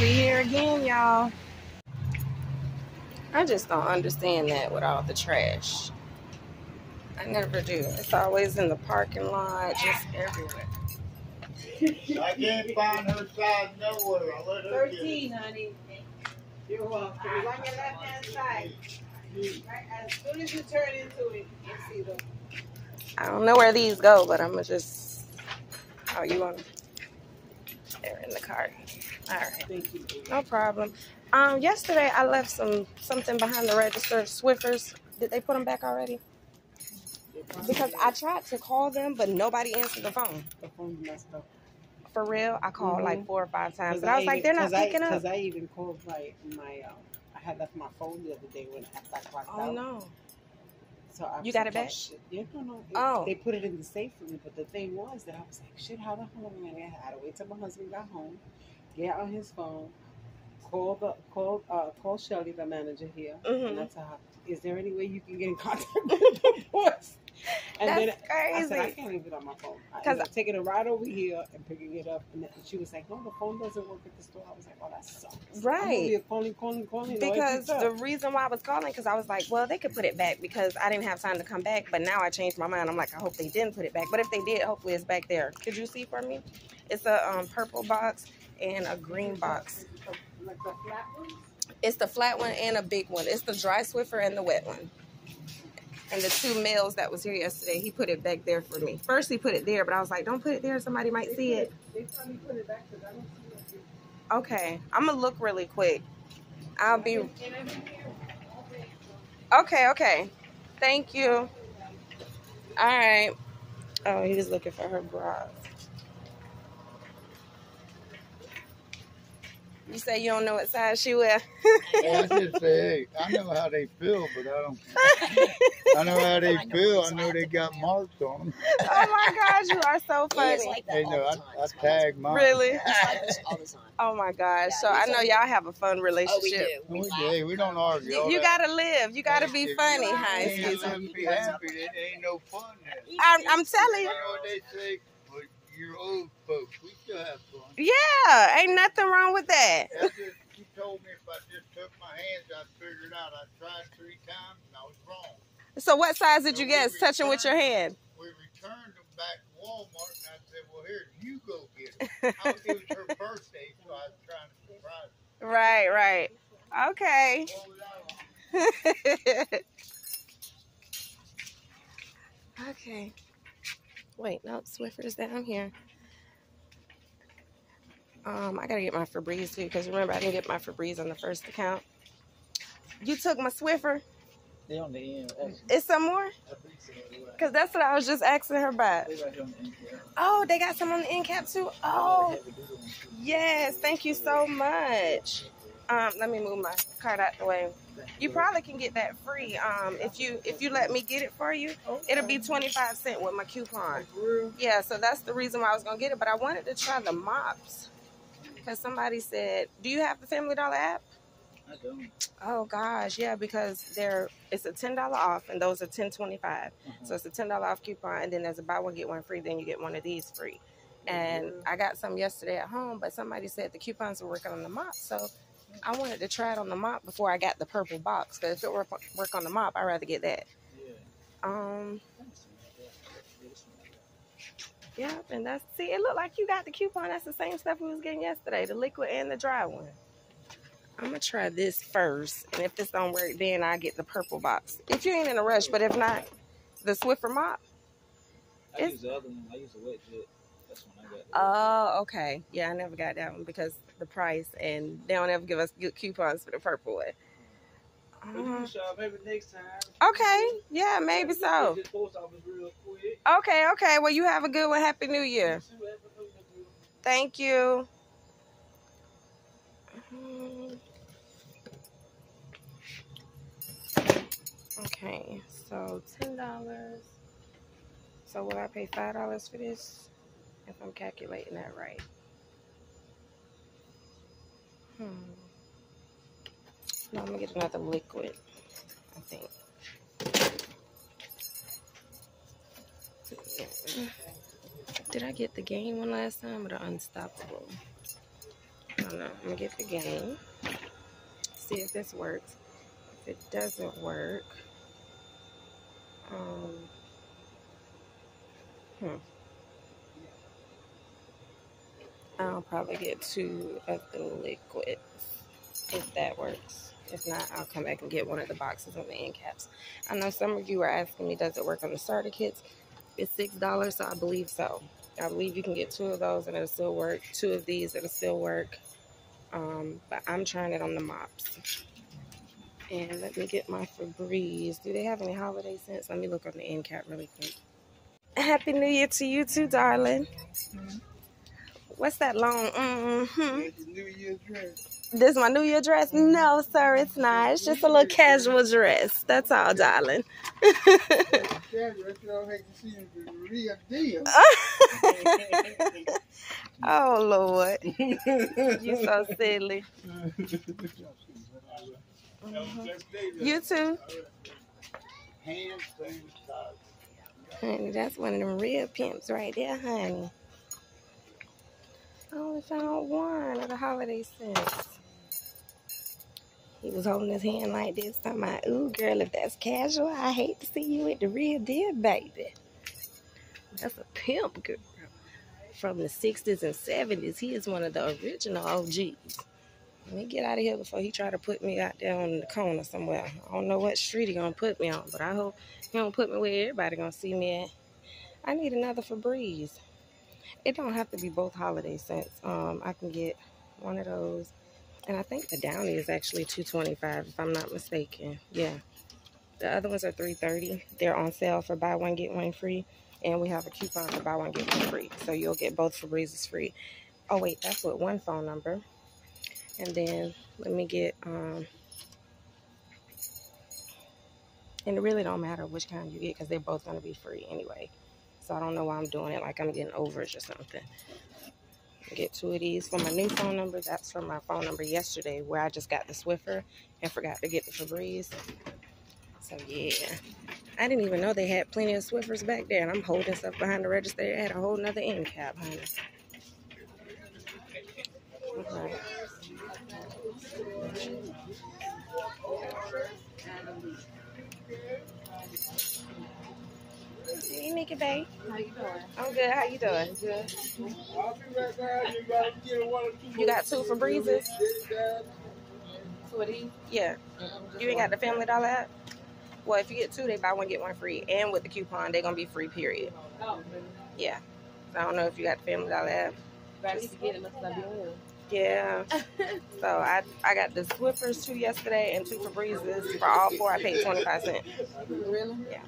We here again, y'all. I just don't understand that with all the trash. I never do. It's always in the parking lot, just everywhere. I can't find her size nowhere. I let her. Thirteen, honey. You're welcome. It's on your left hand side. Right, as soon as you turn into it, you see them. I don't know where these go, but I'm gonna just. Oh, you want? They're in the cart. All right, Thank you. no problem. Um, yesterday I left some something behind the register. Swiffers. Did they put them back already? Because I tried to call them, but nobody answered the phone. The phone's messed up. For real, I called like Mhm. four or five times, and I was like, "They're not cause I- picking up." Cause I even called my, my, um, I had left my phone the other day when I I clocked Oh out. no! So I You got like, it back? Oh, shit. Yeah, no, no. It- Oh. They put it in the safe for me, but the thing was that I was like, shit, how the hell am I gonna I had to wait till my husband got home, get on his phone, call the call uh call Shelly, the manager here, Mhm. and I tell her, is there any way you can get in contact with the boss? And That's then I said, I can't leave it on my phone. I 'Cause ended up taking a ride over here and picking it up. And then she was like, no, the phone doesn't work at the store. I was like, oh, that sucks. I'm Right. calling, calling, calling. Because the reason why I was calling, because I was like, well, they could put it back because I didn't have time to come back. But now I changed my mind. I'm like, I hope they didn't put it back. But if they did, hopefully it's back there. Could you see for me? It's a um, purple box and a green box. It's the flat one and a big one. It's the dry Swiffer and the wet one. And the two males that was here yesterday, he put it back there for me. First he put it there, but I was like, don't put it there. Somebody might see it. Okay, I'm gonna look really quick. I'll be okay. Okay, thank you. All right. Oh, he was looking for her bras. You say you don't know what size she wear. Well, I just say, hey, I know how they feel, but I don't. I know how they feel. I know they got marks on them. oh my gosh, you are so funny. like that They all know the I. I tag mine. Really? Like this all the time. Oh my gosh. Yeah, So I know y'all have a fun relationship. Oh, we relationship. do. We oh, We, hey, we don't argue. You, you gotta live. You gotta be funny. ain't Hi, excuse me. Be happy. It ain't no fun. I'm, I'm telling You you. know what they say? But you're old folks. We still have fun. Yeah, ain't nothing wrong with that. That's just, she told me if I just took my hands, I'd figure it out. I tried three times and I was wrong. So what size did you guess touching with your hand? We returned them back to Walmart and I said, well, here, you go get them. I was, it was her birthday, so I was trying to surprise her. Right, right. Okay. What was I on? okay. Wait, no, Swiffer's down here. Um, I gotta get my Febreze too, because remember I didn't get my Febreze on the first account. You took my Swiffer. They on the end. Is some more? I think so. They right- Cause that's what I was just asking her about. they right here on the end. Yeah. Oh, they got some on the end cap too. Oh, had to do them too. yes. Thank you so much. Um, let me move my card out the way. You probably can get that free. Um, if you if you let me get it for you, it'll be twenty five cent with my coupon. Yeah, so that's the reason why I was gonna get it. But I wanted to try the mops because somebody said, "Do you have the Family Dollar app?" I don't. Oh gosh, yeah, because they're it's a ten dollar off, and those are ten twenty five. Uh-huh. So it's a ten dollar off coupon, and then there's a buy one get one free. Then you get one of these free. And I got some yesterday at home, but somebody said the coupons were working on the mop, so I wanted to try it on the mop before I got the purple box. Because if it work work on the mop, I'd rather get that. Yeah. Um, I think something like that. Yeah, something like that. yeah, and that's see, it looked like you got the coupon. That's the same stuff we was getting yesterday, the liquid and the dry one. I'm gonna try this first, and if this don't work, then I get the purple box. If you ain't in a rush, but if not, the Swiffer mop. I use the other one. I use the wet jet. That's when I got. Oh, okay. Yeah, I never got that one because the price, and they don't ever give us good coupons for the purple one. But you can shop maybe next time. okay, yeah, maybe so. Just post office real quick. Okay, okay. Well, you have a good one. Happy New Year. See what happens. Thank you. Mm. Okay, so ten dollars. So will I pay five dollars for this? If I'm calculating that right. Hmm. No, I'm gonna get another liquid. I think. Did I get the Gain one last time or the unstoppable? No, don't know. I'm gonna get the Gain. See if this works. If it doesn't work, um, hmm. I'll probably get two of the liquids if that works. If not, I'll come back and get one of the boxes of the end caps. I know some of you are asking me, does it work on the starter kits? It's six dollars, so I believe so. I believe you can get two of those and it'll still work. Two of these, it'll still work. Um, but I'm trying it on the mops. And let me get my Febreze. Do they have any holiday scents? Let me look on the end cap really quick. Happy New Year to you too, darling. What's that long? Mm-hmm. New Year's dress. This my New Year dress? No, sir, it's not. It's just a little casual dress. That's all, darling. Oh, Lord. You're so silly. You too. Honey, that's one of them real pimps right there, honey. I only found one of the holiday scents. He was holding his hand like this, talking about, ooh, girl, if that's casual, I hate to see you with the real deal, baby. That's a pimp girl. From the 60s and 70s. He is one of the original OGs. Let me get out of here before he try to put me out there on the corner somewhere. I don't know what street he gonna put me on, but I hope he don't put me where everybody gonna see me at. I need another Febreze. It don't have to be both holiday scents. Um, I can get one of those. And I think the Downy is actually 225 if I'm not mistaken. Yeah. The other ones are 330 They're on sale for buy one, get one free. And we have a coupon for buy one, get one free. So you'll get both Febrezes free. Oh, wait, that's with one phone number. And then let me get, um, and it really don't matter which kind you get because they're both going to be free anyway. So I don't know why I'm doing it like I'm getting overs or something. Get two of these for my new phone number. That's from my phone number yesterday where I just got the Swiffer and forgot to get the Febreze. So yeah. I didn't even know they had plenty of Swiffers back there. And I'm holding stuff behind the register. They had a whole nother end cap, honey. Okay. Hey, Nikki Bay. How you doing? I'm good. How you doing? Good. I'll be right there. You gotta get one or two. You got two of these? Yeah. You ain't got the Family Dollar app? Well, if you get two, they buy one, get one free. And with the coupon, they're going to be free, period. Oh. Yeah. So I don't know if you got the Family Dollar app. I need to get it. Must not be on. Yeah. so I I got the Swiffers two yesterday and two Febrezes. For all four, I paid 25 cents. Really? Yeah.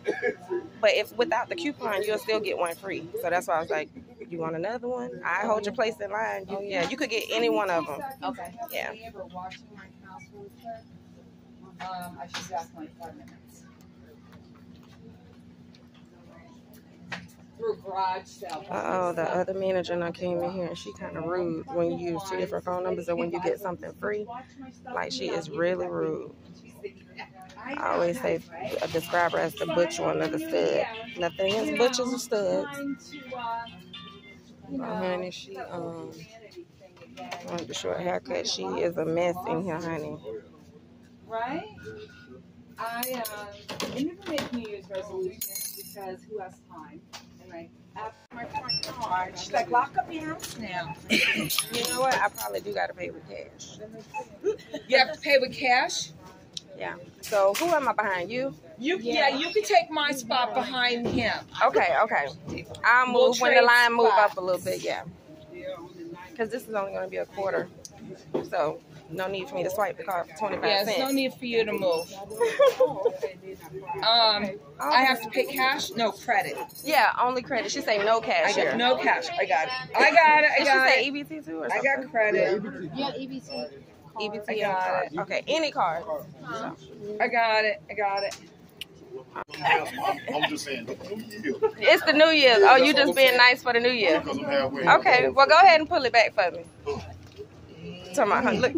But if without the coupon, you'll still get one free. So that's why I was like, you want another one? I hold your place in line. You, yeah, you could get any one of them. Okay. Yeah. They ever watching my house real quick? Um, I should ask my five Through garage sale. Uh-oh, the other manager now came in here and she kind of rude when you use two different phone numbers or when you get something free. Like, she is really rude. I always say, uh, describe her as the butch one of the stud. Nothing against butchers or studs. Oh, honey, she, um, wanted the short haircut. She is a mess in here, honey. Right? I, um, I never make New Year's resolutions because who has time? And I, after my front yard, she's like, lock up your house now. You know what? I probably do got to pay with cash. You have to pay with cash? Yeah. So, who am I behind? You? You, yeah, you can take my spot behind him. Okay, okay. I'll We'll move when the trade line move up a little bit, yeah. Because this is only going to be a quarter. So, no need for me to swipe the card for 25 Yeah, there's no need for you to move. Um, I have to pay cash? No credit. Yeah, only credit. She say no cash here. got no cash. I got it. I got it. I Did she got say it. EBT too or I got credit. Yeah, EBT. EBT I got card. Okay, any card. I got it. I got it. I'm just saying, New Year. It's the New Year's. Oh, you just being nice for the New Year. Because I'm halfway. Okay, well, go ahead and pull it back for me. Talking about, look.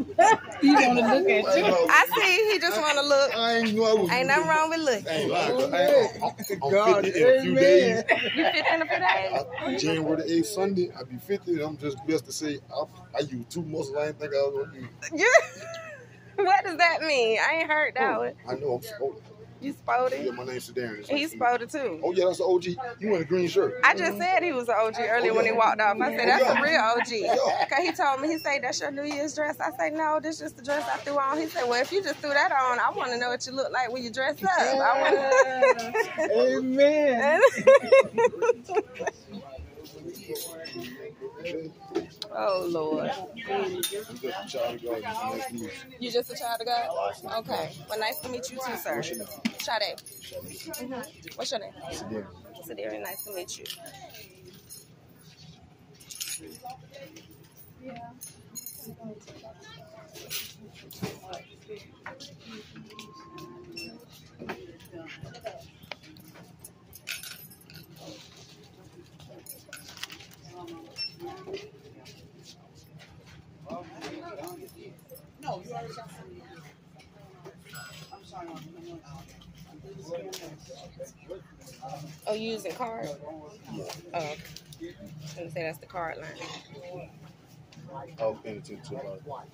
You want to look at you? I see. He just want to look. I ain't know I was. Ain't nothing wrong with looking. I ain't lying. 'cause I, I'm, I'm God, 50 in a few days. You fit in a few days. I, January the 8th, Sunday, I'll be 50. I'm just blessed to say I, I used two muscles I didn't think I was going to use. You, what does that mean? I ain't heard that oh, one. I know I'm supposed You spotted. Yeah, my name's Sedarin. He spotted too. Oh, yeah, that's an OG. You wearing a green shirt. I just said he was an OG oh, earlier when he walked off. I said, oh, that's a real OG. Cause he told me, he said, that's your New Year's dress. I said, no, this just the dress I threw on. He said, well, if you just threw that on, I want to know what you look like when you dress up. I Amen. Oh, Lord. I'm just a child of God. Nice to you. Just a child of God? Okay. Well, nice to meet you too, sir. What's your name? Sade. What's your name? Sedarin. Sadiri, nice to meet you. Oh, you using card? Oh, okay. I was gonna say that's the card line. I was paying attention to a lot.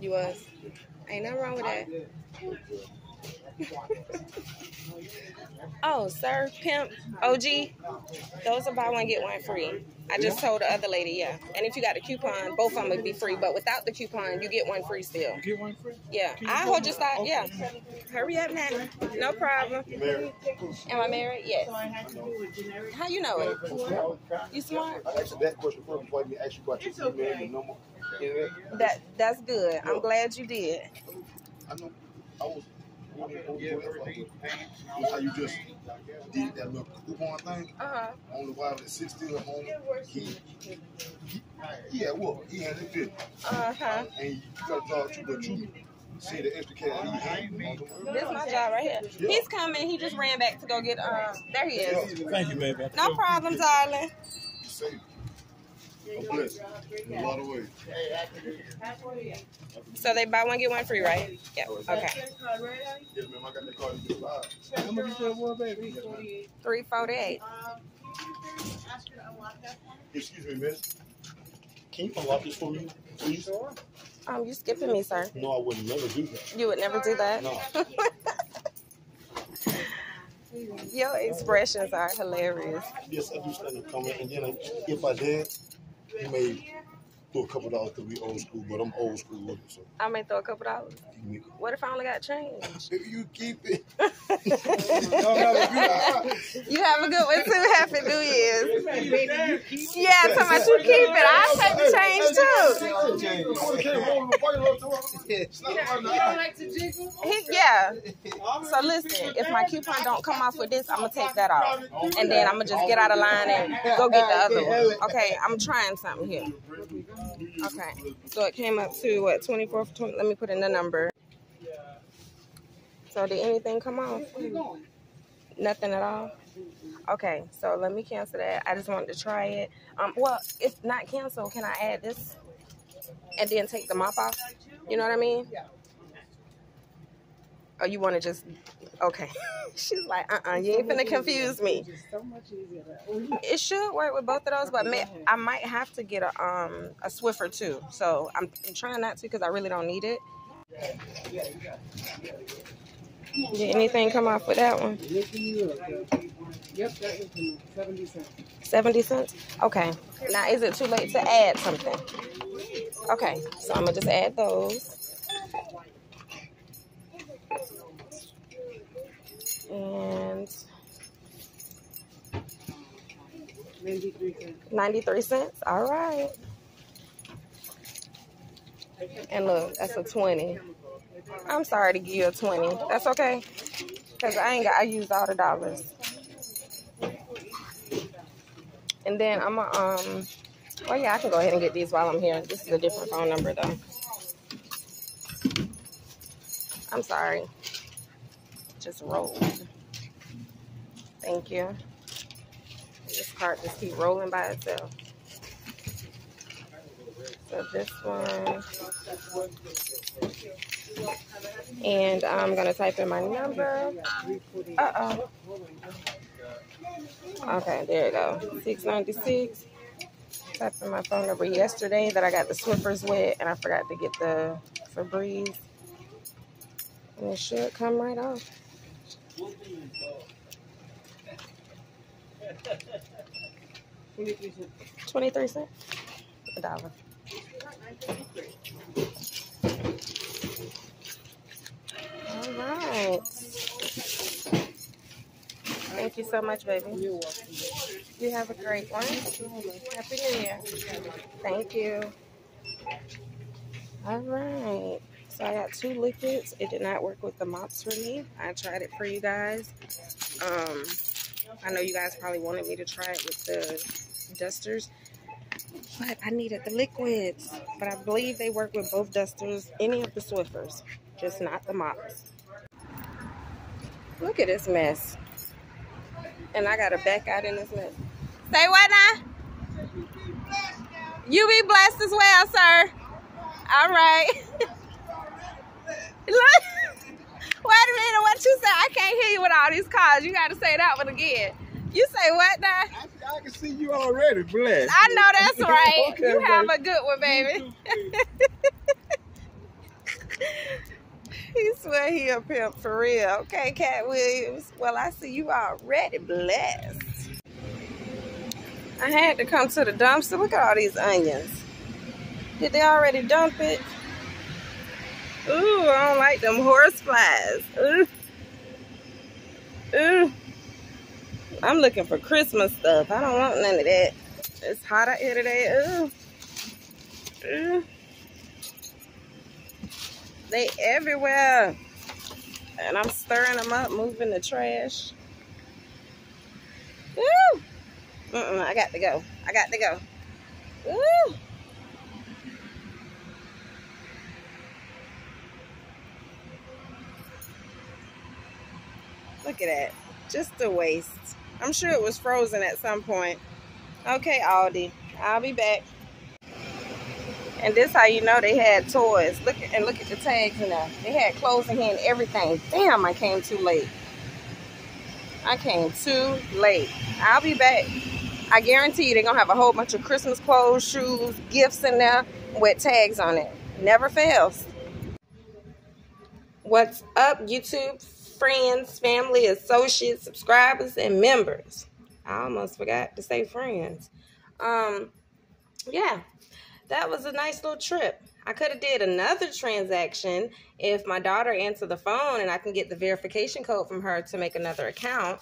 You was? Ain't nothing wrong with that. Oh, sir, pimp, OG, those are buy one get one free. I just told the other lady, yeah. And if you got a coupon, both of them would be free. But without the coupon, you get one free still. Get one free. Yeah, I hold your stock. Yeah, hurry up now. No problem. Married? Am I married? Yes. How you know it? You smart? I asked that question first before I even asked you about your email and number. Yeah, That that's good. I'm glad you did. I know. I was. That's how you just did that little coupon thing. Uh huh. Only while at 60 at home. He, he, yeah, well, he had it good. Uh huh. And you got to talk to but you see the extra cat he had. This is my job right here. He's coming. He just ran back to go get. Um, there he is. Thank you, baby. No problem, darling. You safe. I'm blessed. In a lot of ways. So they buy one get one free, right? Yeah. Okay. Yeah, man, I got that card you just. How much you said was, baby? Three forty eight. Excuse me, miss. Can you unlock this for me, please? Um, you skipping me, sir? No, I would never do that. You would never do that. No. Your expressions are hilarious. Yes, I do stand up comment, and then I, if I did, you may throw a couple dollars to be old school, but I'm old school with it, so I may throw a couple dollars. you, What if I only got change? you keep it. You have a good one too. Happy New Year's. Yeah, talking about you keep it. I'll take the change too. He, yeah. So listen, if my coupon don't come off with this, I'm gonna take that off, and then I'm gonna just get out of line and go get the other one. Okay, I'm trying something here. Okay, so it came up to what 24 20, Let me put in the number. So did anything come off? Nothing at all. Okay, so let me cancel that. I just wanted to try it. Um, well, if not canceled, can I add this and then take the mop off? You know what I mean? Or you want to just? Okay. She's like, uh, uh you ain't finna confuse me. So much easier. It should work with both of those, but may, I might have to get a um a Swiffer too. So I'm, I'm trying not to because I really don't need it. Did anything come off with that one? Looking you up. yeah. Yep, that 70 cents. 70 cents? Okay. Now, is it too late to add something? Okay, so I'm going to just add those. And 93 cents. 93 cents? All right. And look, that's a 20. I'm sorry to give you a 20. That's okay. Because I ain't got, I used all the dollars. And then I'm going to, um, well, yeah, I can go ahead and get these while I'm here. This is a different phone number, though. I'm sorry. Just rolled. Thank you. This cart just keep rolling by itself. So this one. And I'm going to type in my number. Uh-oh. Okay, there you go. 696. Type in my phone number yesterday that I got the Swiffers wet and I forgot to get the Febreze. And it should come right off. 23 cents? A dollar. All right. Thank you so much, baby. You're welcome. You have a great one. Happy New Year. Thank you. All right. So I got two liquids. It did not work with the mops for me. I tried it for you guys. Um, I know you guys probably wanted me to try it with the dusters, but I needed the liquids. But I believe they work with both dusters, any of the Swiffers, just not the mops. Look at this mess. And I got to back out in this mess. Say what now? You be blessed as well, sir. All right. Look. Wait a minute, what you say? I can't hear you with all these cars. You got to say that one again. You say what now? I, I can see you already blessed. I know that's right. Okay, you have baby. a good one, baby. he swear he a pimp for real. Okay, Katt Williams. Well, I see you already blessed. I had to come to the dumpster. Look at all these onions. Did they already dump it? Ooh, I don't like them horse flies. Ooh. Ooh. I'm looking for Christmas stuff. I don't want none of that. It's hot out here today. Ooh. Ooh. They everywhere. And I'm stirring them up, moving the trash. Woo! Mm-mm, I got to go. I got to go. Woo! Look at that. Just a waste. I'm sure it was frozen at some point. Okay, Aldi. I'll be back. And this how you know they had toys. Look at, and look at the tags in there. They had clothes in here and everything. Damn, I came too late. I came too late. I'll be back. I guarantee you they're gonna have a whole bunch of Christmas clothes, shoes, gifts in there with tags on it. Never fails. What's up, YouTube friends, family, associates, subscribers, and members? I almost forgot to say friends. Um, yeah, that was a nice little trip. I could have did another transaction if my daughter answered the phone and I can get the verification code from her to make another account.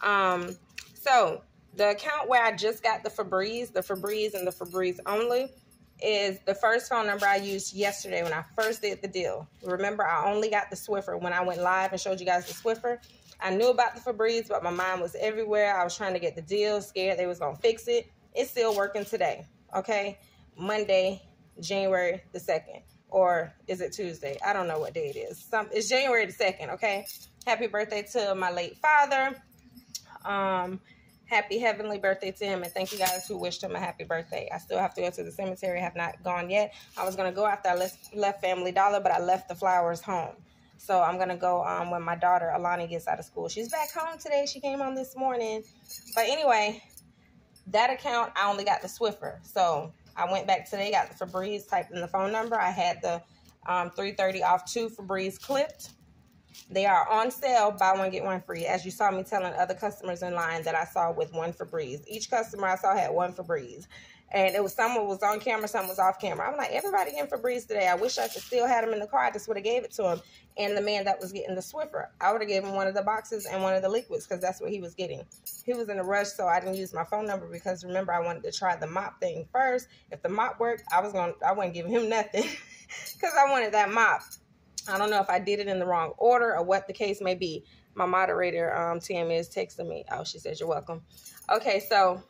Um, so the account where I just got the Febreze, the Febreze and the Febreze only is the first phone number I used yesterday when I first did the deal. Remember, I only got the Swiffer when I went live and showed you guys the Swiffer. I knew about the Febreze, but my mind was everywhere. I was trying to get the deal, scared they was going to fix it. It's still working today, okay? Monday, January the 2nd. Or is it Tuesday? I don't know what day it is. Some It's January the 2nd, okay? Happy birthday to my late father. Um, happy heavenly birthday to him and thank you guys who wished him a happy birthday. I still have to go to the cemetery have not gone yet. I was going to go after i left, family dollar but i left the flowers home. So i'm going to go um, when my daughter alani gets out of school. She's back home today. She came home this morning. But anyway that account i only got the swiffer. So i went back today got the febreze typed in the phone number. I had the um, 330 off two febreze clipped they are on sale, buy one, get one free. As you saw me telling other customers in line that I saw with one Febreze. Each customer I saw had one Febreze. And it was someone was on camera, someone was off camera. I'm like, everybody getting Febreze today. I wish I could still had them in the car. I just would have gave it to him. And the man that was getting the Swiffer, I would have given him one of the boxes and one of the liquids because that's what he was getting. He was in a rush, so I didn't use my phone number because remember I wanted to try the mop thing first. If the mop worked, I was gonna I wouldn't give him nothing because I wanted that mop. I don't know if I did it in the wrong order or what the case may be. My moderator, um, Tim, is texting me. Oh, she says you're welcome. Okay, so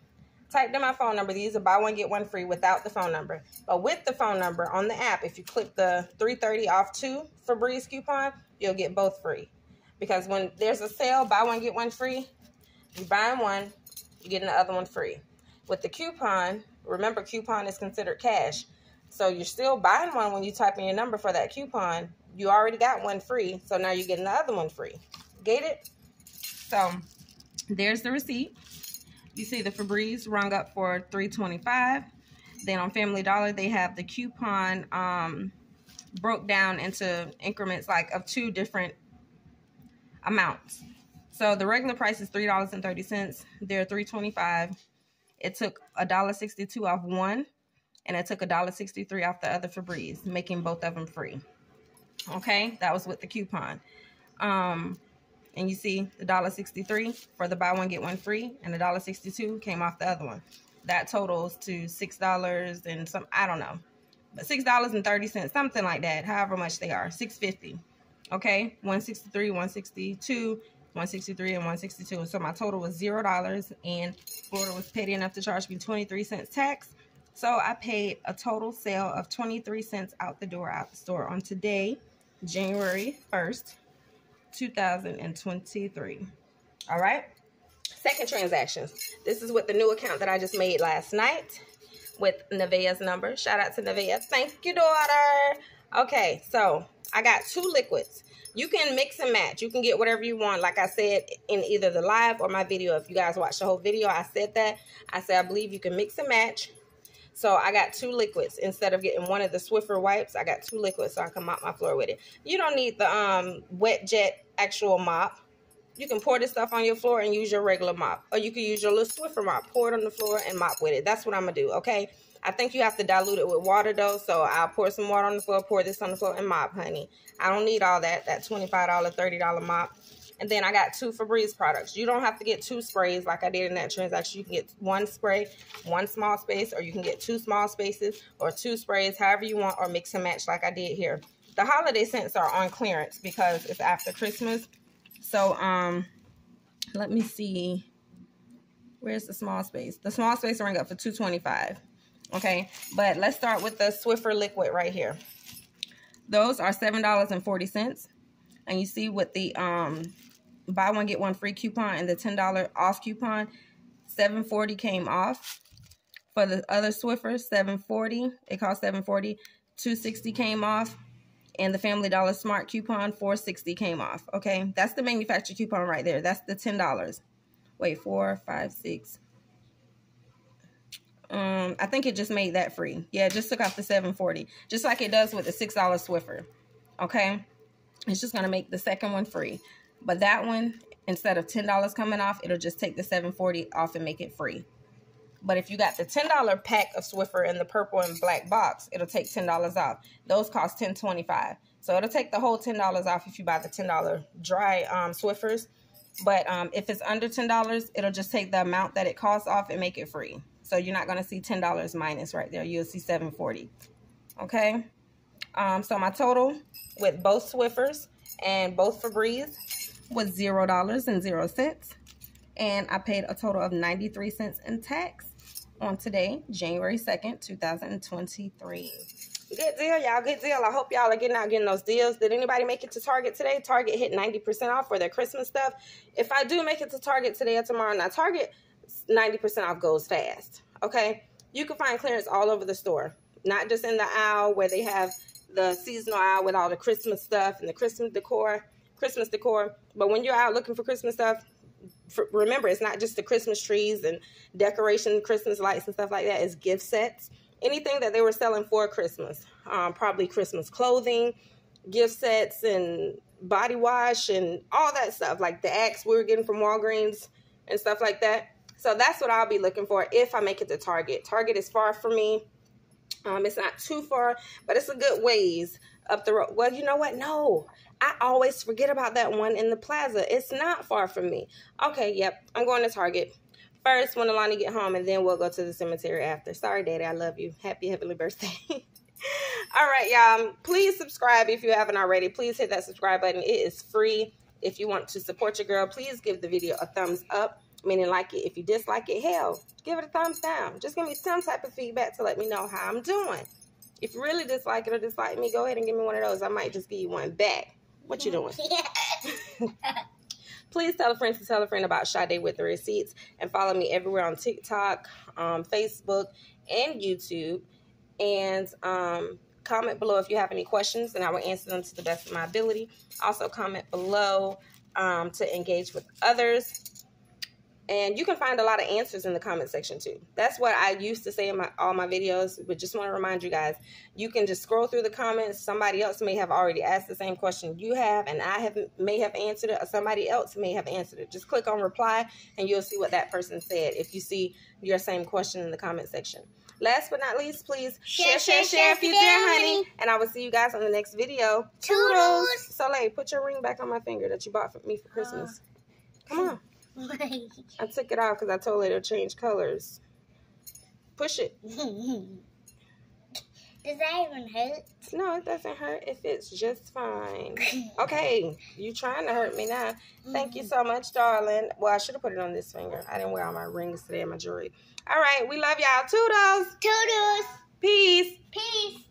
typed in my phone number. These are buy one, get one free without the phone number. But with the phone number on the app, if you click the 330 off two Febreze coupon, you'll get both free. Because when there's a sale, buy one, get one free, you buying one, you're getting the other one free. With the coupon, remember coupon is considered cash. So you're still buying one when you type in your number for that coupon. You already got one free, so now you're getting the other one free. Get it? So there's the receipt. You see the Febreze rung up for 325 Then on Family Dollar, they have the coupon um, broke down into increments like of two different amounts. So the regular price is $3.30. They're 325 It took $1.62 off one, and I took $1.63 off the other Febreze, making both of them free. Okay, that was with the coupon. Um, and you see the $1.63 for the buy one, get one free, and the $1.62 came off the other one. That totals to $6 and some, I don't know, but $6.30, something like that, however much they are, 650 Okay, 163 162 163 and 162 So my total was $0 and Florida was petty enough to charge me 23 cents tax. So I paid a total sale of 23 cents out the door out the store on today, January 1st, 2023. All right. Second transactions. This is with the new account that I just made last night with Nevaeh's number. Shout out to Nevaeh. Thank you, daughter. Okay, so I got two liquids. You can mix and match. You can get whatever you want. Like I said in either the live or my video. If you guys watch the whole video, I said that. I said I believe you can mix and match. So I got two liquids. Instead of getting one of the Swiffer wipes, I got two liquids so I can mop my floor with it. You don't need the um, wet jet actual mop. You can pour this stuff on your floor and use your regular mop. Or you can use your little Swiffer mop. Pour it on the floor and mop with it. That's what I'm going to do, okay? I think you have to dilute it with water, though. So I'll pour some water on the floor, pour this on the floor, and mop, honey. I don't need all that, that $25, $30 mop. And then I got two Febreze products. You don't have to get two sprays like I did in that transaction. You can get one spray, one small space, or you can get two small spaces or two sprays, however you want, or mix and match like I did here. The holiday scents are on clearance because it's after Christmas. So, um, let me see. Where's the small space? The small space ring up for 225 Okay, but let's start with the Swiffer liquid right here. Those are $7.40. And you see with the um buy one get one free coupon and the $10 off coupon 740 came off. For the other Swiffer 740 it cost 740 260 came off. And the family dollar smart coupon 460 came off okay? That's the manufacturer coupon right there. That's the $10 wait four five six. Um i think it just made that free. Yeah just took off the 740 just like it does with the six dollar swiffer okay it's just gonna make the second one free but that one, instead of $10 coming off, it'll just take the 740 off and make it free. But if you got the $10 pack of Swiffer in the purple and black box, it'll take $10 off. Those cost $10.25. So it'll take the whole $10 off if you buy the $10 dry um, Swiffers. But um, if it's under $10, it'll just take the amount that it costs off and make it free. So you're not going to see $10 minus right there. You'll see 740 Okay? Um, so my total with both Swiffers and both Febreze was zero dollars and zero cents. And I paid a total of 93 cents in tax on today January 2nd 2023 good deal y'all. Good deal. I hope y'all are getting out getting those deals. Did anybody make it to Target today? Target hit 90% off for their Christmas stuff. If I do make it to Target today or tomorrow now Target 90% off goes fast okay? You can find clearance all over the store not just in the aisle where they have the seasonal aisle with all the Christmas stuff and the Christmas decor Christmas decor. But when you're out looking for Christmas stuff, for, remember, it's not just the Christmas trees and decoration, Christmas lights and stuff like that. It's gift sets. Anything that they were selling for Christmas. Um, probably Christmas clothing, gift sets, and body wash and all that stuff. Like the axe we were getting from Walgreens and stuff like that. So that's what I'll be looking for if I make it to Target. Target is far from me. Um, it's not too far, but it's a good ways up the road. Well, you know what? No, I always forget about that one in the plaza. It's not far from me. Okay, yep. I'm going to Target. First, when Alani get home, and then we'll go to the cemetery after. Sorry, Daddy. I love you. Happy heavenly birthday. All right, y'all. Please subscribe if you haven't already. Please hit that subscribe button. It is free. If you want to support your girl, please give the video a thumbs up, meaning like it. If you dislike it, hell, give it a thumbs down. Just give me some type of feedback to let me know how I'm doing. If you really dislike it or dislike me, go ahead and give me one of those. I might just give you one back. What you doing? Please tell a friend to tell a friend about Sade with the receipts and follow me everywhere on TikTok, um, Facebook, and YouTube. And um, comment below if you have any questions, and I will answer them to the best of my ability. Also, comment below um, to engage with others. And you can find a lot of answers in the comment section too. That's what I used to say in my all my videos, but just want to remind you guys, you can just scroll through the comments. Somebody else may have already asked the same question you have, and I have may have answered it, or somebody else may have answered it. Just click on reply and you'll see what that person said if you see your same question in the comment section. Last but not least, please share, share, share, if you dare, honey. And I will see you guys on the next video. Toodles. Soleil, put your ring back on my finger that you bought for me for Christmas. Uh, Come on. I took it off because I told it to change colors. Push it. Does that even hurt? No, it doesn't hurt. It fits just fine. Okay, you trying to hurt me now. Thank you mm-hmm. so much, darling. Well, I should have put it on this finger. I didn't wear all my rings today and my jewelry. All right, we love y'all. Toodles. Toodles. Peace. Peace.